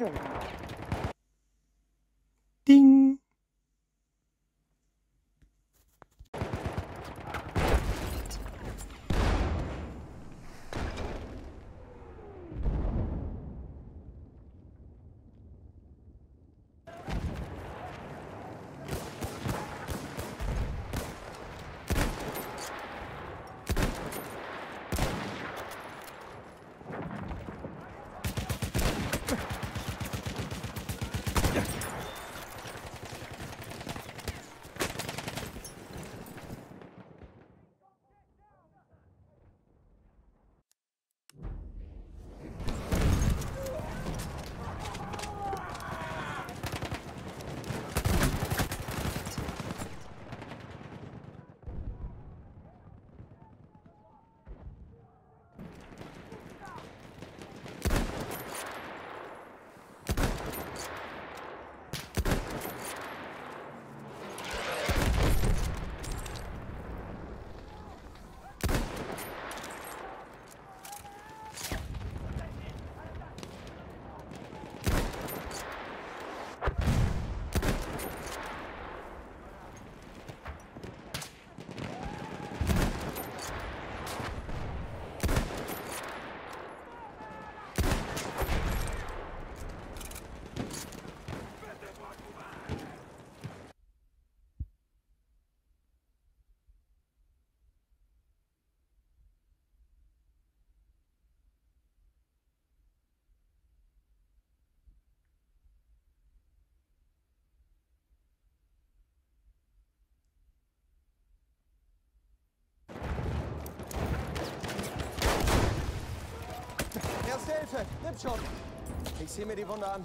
そうなの Erste Hilfe, nimm schon. Ich sehe mir die Wunde an.